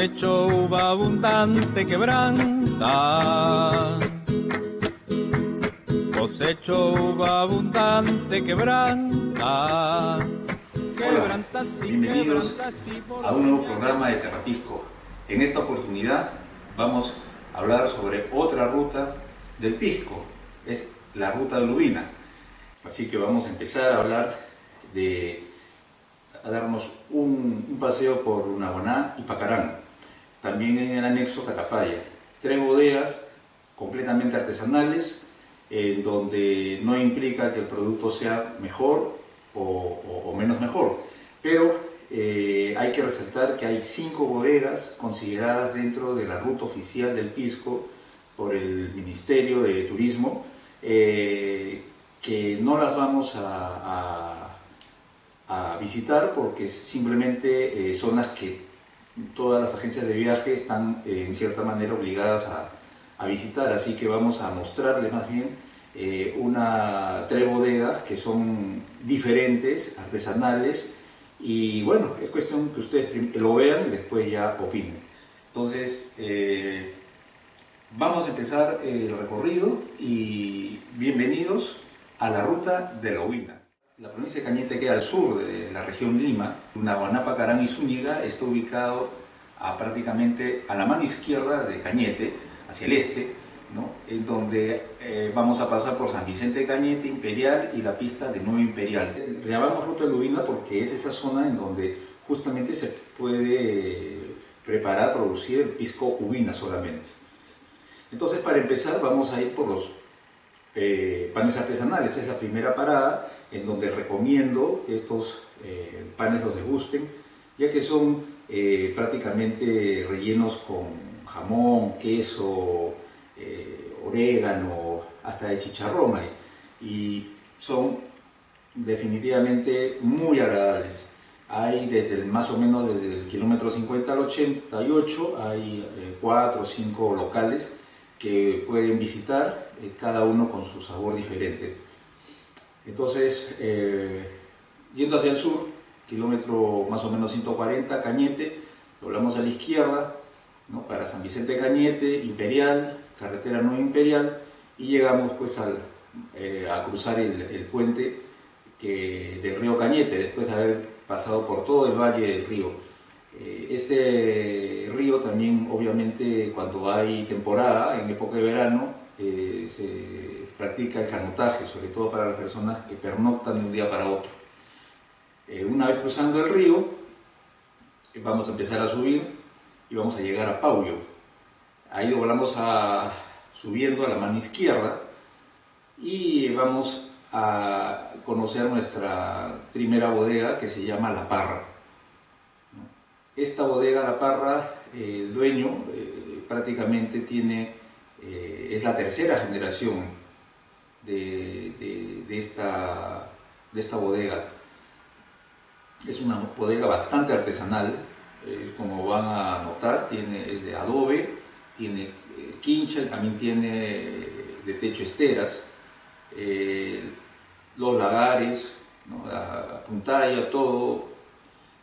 Cosecho uva abundante quebranta. Cosecho uva abundante quebranta. Hola, bienvenidos a un nuevo programa de Terrapisco. En esta oportunidad vamos a hablar sobre otra ruta del pisco, es la ruta de Lubina. Así que vamos a empezar a hablar de a darnos un, paseo por Unaguaná y Pacarán. También en el anexo Catapaya. Tres bodegas completamente artesanales, en donde no implica que el producto sea mejor o, menos mejor. Pero eh, hay que resaltar que hay cinco bodegas consideradas dentro de la ruta oficial del Pisco por el Ministerio de Turismo, eh, que no las vamos a a visitar porque simplemente eh, son las que todas las agencias de viaje están eh, en cierta manera obligadas a, visitar, así que vamos a mostrarles más bien eh, una tres bodegas que son diferentes, artesanales y bueno, es cuestión que ustedes lo vean y después ya opinen. Entonces, vamos a empezar el recorrido y bienvenidos a la ruta de la Huina. La provincia de Cañete queda al sur de la región Lima. Naguanapa, Carán y Zúñiga está ubicado a, prácticamente a la mano izquierda de Cañete, hacia el este, ¿no? en donde eh, vamos a pasar por San Vicente de Cañete, Imperial y la pista de Nuevo Imperial. Llamamos Ruta de Lubina porque es esa zona en donde justamente se puede preparar, producir pisco ubina solamente. Entonces, para empezar, vamos a ir por los eh, panes artesanales. Es la primera parada en donde recomiendo que estos eh, panes los degusten, ya que son eh, prácticamente rellenos con jamón, queso, orégano, hasta de chicharrón, y son definitivamente muy agradables. Hay desde más o menos desde el kilómetro 50 al 88, hay 4 o 5 locales que pueden visitar, eh, cada uno con su sabor diferente. Entonces, eh, yendo hacia el sur, kilómetro más o menos 140, Cañete, doblamos a la izquierda, ¿no? para San Vicente Cañete, Imperial, carretera no Imperial, y llegamos pues al, eh, a cruzar el, el puente que, del río Cañete, después de haber pasado por todo el valle del río. Este río también, obviamente, cuando hay temporada, en época de verano, eh, se practica el canotaje, sobre todo para las personas que pernoctan de un día para otro. Eh, una vez cruzando el río, eh, vamos a empezar a subir y vamos a llegar a Pauyo. Ahí volvamos a, subiendo a la mano izquierda y vamos a conocer nuestra primera bodega que se llama La Parra. Esta bodega La Parra, el dueño prácticamente tiene eh, es la tercera generación de, esta, de esta bodega. Es una bodega bastante artesanal, eh, como van a notar, tiene, es de adobe, tiene eh, quincha, también tiene de techo esteras, los lagares, la puntalla, todo.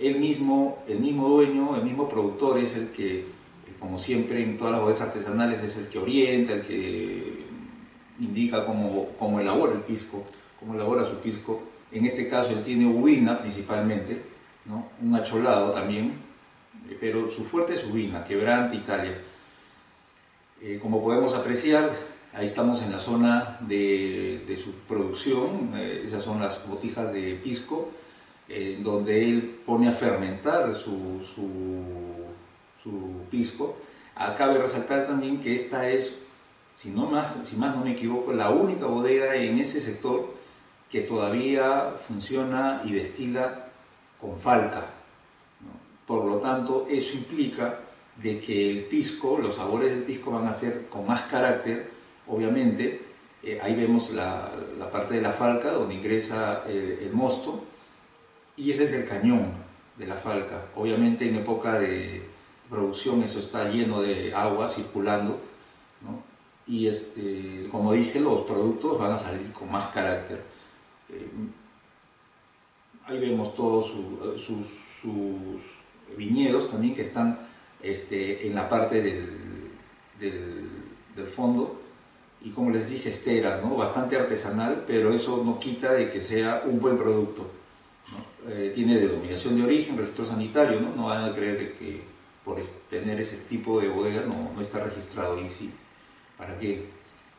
El mismo, el mismo dueño, el mismo productor es el que como siempre en todas las bodegas artesanales, es el que orienta, el que indica cómo, cómo elabora el pisco, cómo elabora su pisco. En este caso él tiene ubina principalmente, ¿no? un acholado también, eh, pero su fuerte es ubina, quebrante, Italia. Eh, como podemos apreciar, ahí estamos en la zona de, de su producción, eh, esas son las botijas de pisco, donde él pone a fermentar su, su su pisco. Cabe resaltar también que esta es, si, no más, si más no me equivoco, la única bodega en ese sector que todavía funciona y destila con falta. Por lo tanto, eso implica de que el pisco, los sabores del pisco van a ser con más carácter, obviamente. Eh, ahí vemos la, parte de la falca donde ingresa el mosto y ese es el cañón de la falca. Obviamente en época de, producción eso está lleno de agua circulando, y este, como dice, los productos van a salir con más carácter. Eh, ahí vemos todos sus, viñedos también que están este, en la parte del, del, fondo y como les dije, estera, ¿no? bastante artesanal, pero eso no quita de que sea un buen producto. Eh, tiene denominación de origen, registro sanitario, no, no van a creer que por tener ese tipo de bodega no, no está registrado y sí, para que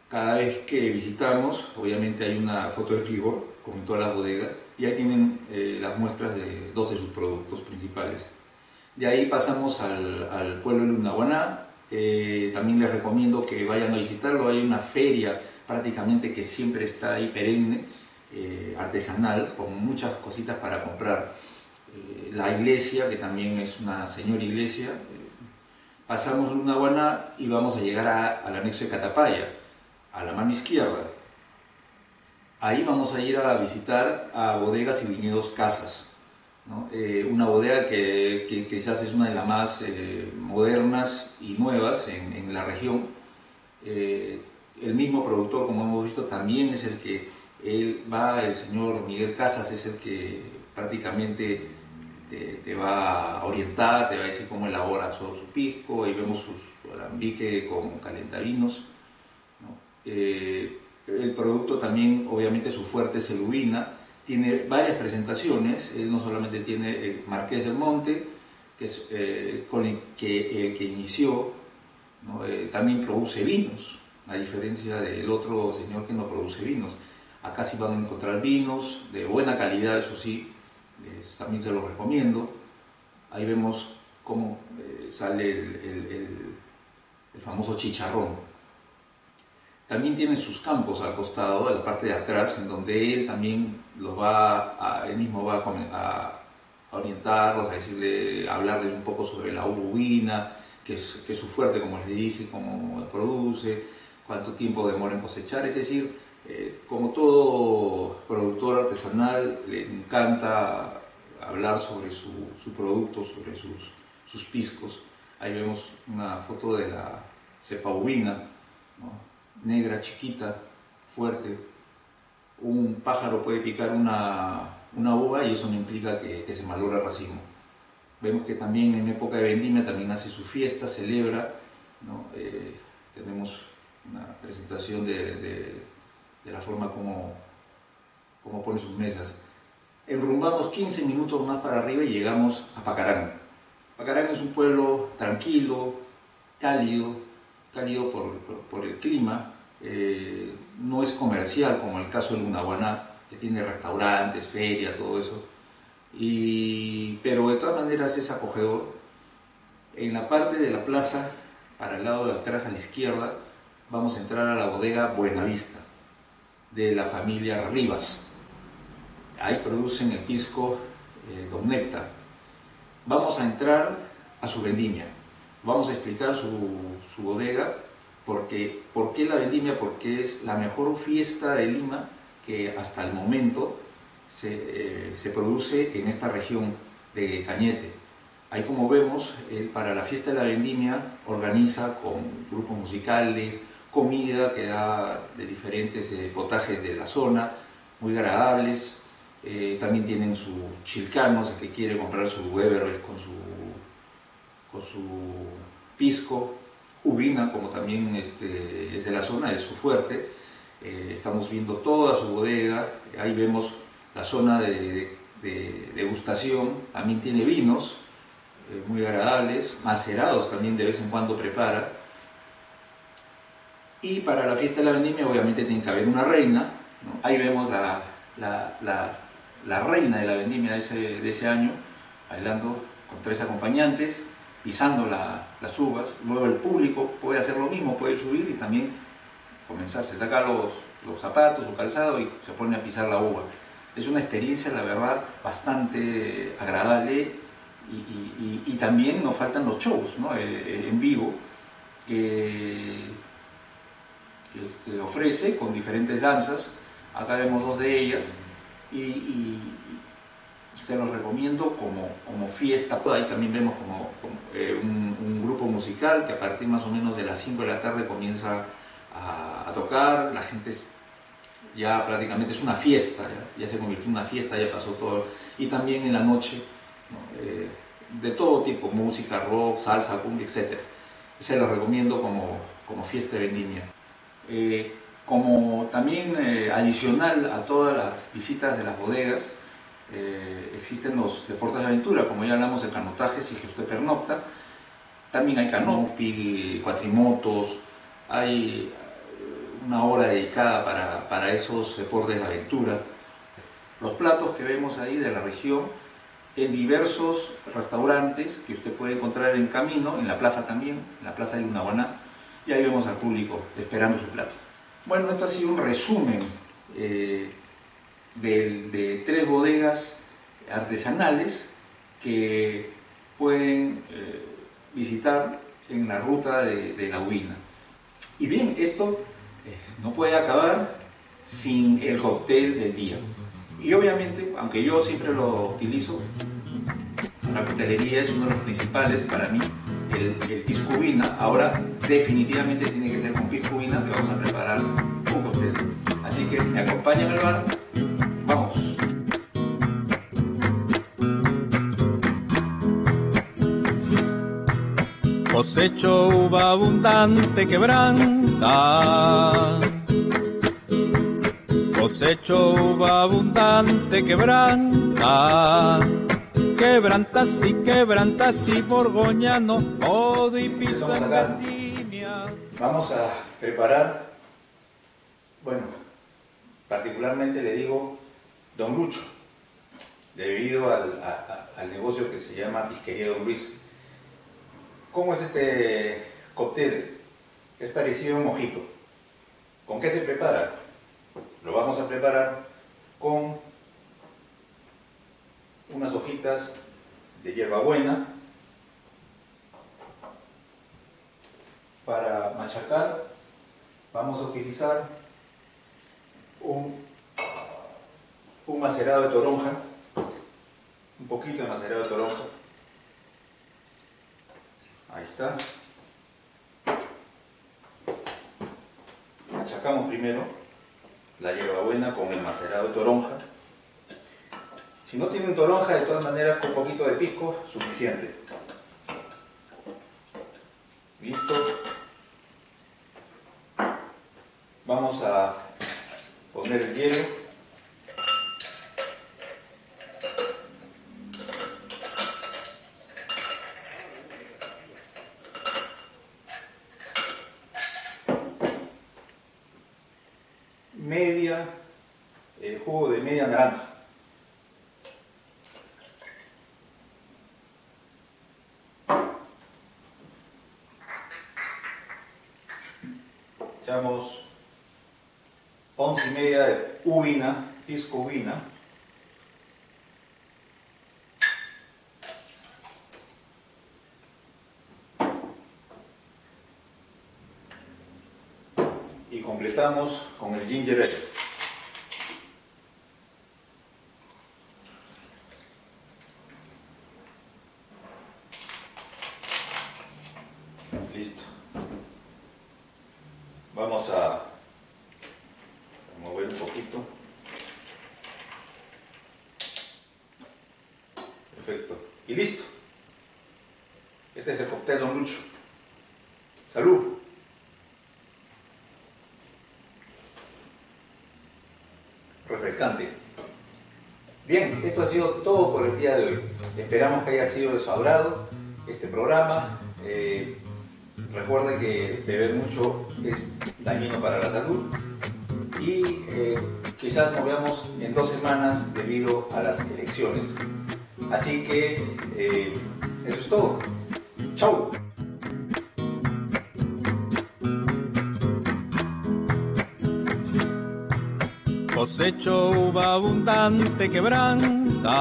cada vez que visitamos, obviamente hay una foto de rigor, como en todas las bodegas, y ahí tienen eh, las muestras de dos de sus productos principales. De ahí pasamos al, al pueblo de Lunaguaná, eh, también les recomiendo que vayan a visitarlo, hay una feria prácticamente que siempre está ahí perenne, eh, artesanal, con muchas cositas para comprar. Eh, la iglesia, que también es una señora iglesia, pasamos Lunaguaná y vamos a llegar a, al anexo de Catapaya, a la mano izquierda. Ahí vamos a ir a visitar a bodegas y viñedos casas. Eh, una bodega que, quizás es una de las más eh, modernas y nuevas en, la región. Eh, el mismo productor, como hemos visto, también es el que él va, el señor Miguel Casas es el que prácticamente te, va a orientar, te va a decir cómo elabora su, su pisco, ahí vemos su alambique con calentavinos. el producto también, obviamente, su fuerte es el ubina, tiene varias presentaciones, no solamente tiene el Marqués del Monte, que es eh, con el que, que inició, eh, también produce vinos, a diferencia del otro señor que no produce vinos. Acá sí van a encontrar vinos de buena calidad, eso sí, también se los recomiendo. Ahí vemos cómo eh, sale el famoso chicharrón. También tiene sus campos al costado, en la parte de atrás, en donde él también los va a, él mismo va a, orientarlos, a decirle, a hablarles un poco sobre la ubina, que es, que es su fuerte, como les dije, cómo produce, cuánto tiempo demora en cosechar, es decir, eh, como todo productor artesanal, le encanta hablar sobre su, su producto, sobre sus, sus piscos. Ahí vemos una foto de la cepa ubina, ¿no? negra, chiquita, fuerte. Un pájaro puede picar una, una uva y eso no implica que, se malora el racimo. Vemos que también en época de vendimia también hace su fiesta, celebra. Eh, tenemos una presentación de, la forma como, como pone sus mesas. Enrumbamos 15 minutos más para arriba y llegamos a Pacarán. Pacarán es un pueblo tranquilo, cálido, cálido por, por, el clima, eh, no es comercial como el caso de Lunaguaná, que tiene restaurantes, ferias, todo eso, y, pero de todas maneras es acogedor. En la parte de la plaza, para el lado de atrás a la izquierda, vamos a entrar a la bodega Buenavista, de la familia Rivas. Ahí producen el pisco eh, Don Nectar. Vamos a entrar a su vendimia vamos a explicar su, bodega, porque, ¿por qué la vendimia? Porque es la mejor fiesta de Lima que hasta el momento se, eh, se produce en esta región de Cañete. Ahí como vemos, para la fiesta de la vendimia organiza con grupos musicales, comida que da de diferentes eh, potajes de la zona, muy agradables. Eh, también tienen su chilcanos, el que quiere comprar su Weber con su con su pisco, ubina, como también este, es de la zona, es su fuerte. Eh, estamos viendo toda su bodega, ahí vemos la zona de, degustación, también tiene vinos muy agradables, macerados también de vez en cuando prepara. Y para la fiesta de la vendimia obviamente tiene que haber una reina, ahí vemos la, la, reina de la vendimia de ese, ese año, bailando con tres acompañantes, pisando las uvas, luego el público puede hacer lo mismo, puede subir y también comenzar, se saca los, los zapatos, su calzado y se pone a pisar la uva. Es una experiencia, la verdad, bastante agradable y, también nos faltan los shows ¿no? Eh, en vivo que este, ofrece con diferentes danzas. Acá vemos dos de ellas y, se los recomiendo como, como fiesta. Ahí también vemos como, eh, un, grupo musical que a partir más o menos de las 5 de la tarde comienza a, tocar, la gente ya prácticamente es una fiesta, ya, se convirtió en una fiesta, ya pasó todo. Y también en la noche, eh, de todo tipo, música, rock, salsa, cumbia, etc. Se los recomiendo como, como fiesta de vendimia. Eh, como también eh, adicional a todas las visitas de las bodegas, eh, existen los deportes de aventura, como ya hablamos de canotaje, si usted pernocta, también hay canopy, cuatrimotos, hay una hora dedicada para, para esos deportes de aventura. Los platos que vemos ahí de la región en diversos restaurantes que usted puede encontrar en camino, en la plaza también, en la plaza de Lunaguaná, y ahí vemos al público esperando su plato. Bueno, esto ha sido un resumen eh, de, tres bodegas artesanales que pueden eh, visitar en la ruta de, la Ubina. Y bien, esto eh, no puede acabar sin el cóctel del día. Y obviamente, aunque yo siempre lo utilizo, la coctelería es uno de los principales para mí, el, el pisco vina. Ahora definitivamente tiene que ser con pisco vina que vamos a preparar un cóctel. Así que me acompañan al bar. Vamos. Cosecho uva abundante quebranta cosecho uva abundante quebranta, quebrantas y quebrantas y borgoñano, todo y piso. Vamos a preparar, bueno, particularmente le digo Don Lucho, debido al, al negocio que se llama Pisquería Don Luis. ¿Cómo es este cóctel? Es parecido a un mojito. ¿Con qué se prepara? Lo vamos a preparar con unas hojitas de hierbabuena para machacar. Vamos a utilizar un, un macerado de toronja un poquito de macerado de toronja. Ahí está. Machacamos primero la hierbabuena con el macerado de toronja. Si no tienen toronja, de todas maneras, con poquito de pisco, suficiente. Listo. Vamos a poner el hielo. Once y media de ubina, pisco ubina. Y completamos con el ginger ale. Y listo. Este es el cóctel Don. Salud. Refrescante. Bien, esto ha sido todo por el día de hoy. Esperamos que haya sido de su agrado este programa. Eh, recuerden que beber mucho es dañino para la salud y eh, quizás nos veamos en dos semanas debido a las elecciones. Así que eh, eso es todo. Chau. Cosecho uva abundante quebranta.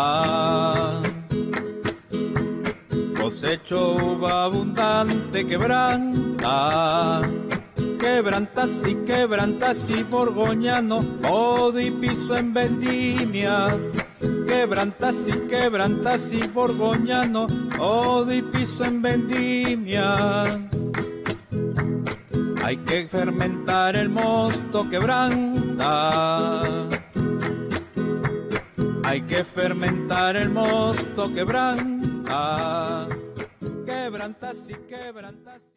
Cosecho uva abundante quebranta. Quebrantas y quebrantas y borgoñano, y piso en vendimia quebrantas y quebrantas y borgoñano, y piso en vendimia. Hay que fermentar el mosto quebranta. Hay que fermentar el mosto quebranta quebrantas y quebrantas.